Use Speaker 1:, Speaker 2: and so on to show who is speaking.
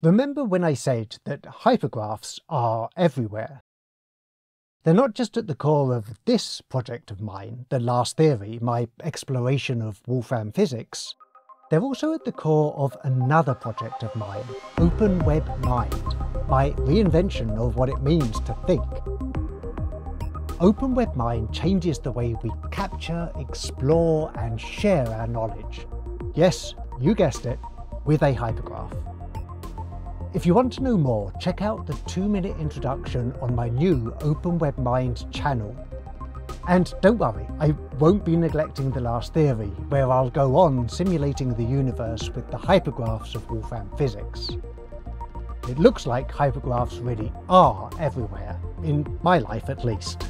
Speaker 1: Remember when I said that hypergraphs are everywhere? They're not just at the core of this project of mine, the last theory, my exploration of Wolfram physics. They're also at the core of another project of mine, Open Web Mind, my reinvention of what it means to think. Open Web Mind changes the way we capture, explore and share our knowledge. Yes, you guessed it, with a hypergraph. If you want to know more, check out the two minute introduction on my new Open Web Mind channel. And don't worry, I won't be neglecting the last theory, where I'll go on simulating the universe with the hypergraphs of Wolfram physics. It looks like hypergraphs really are everywhere, in my life at least.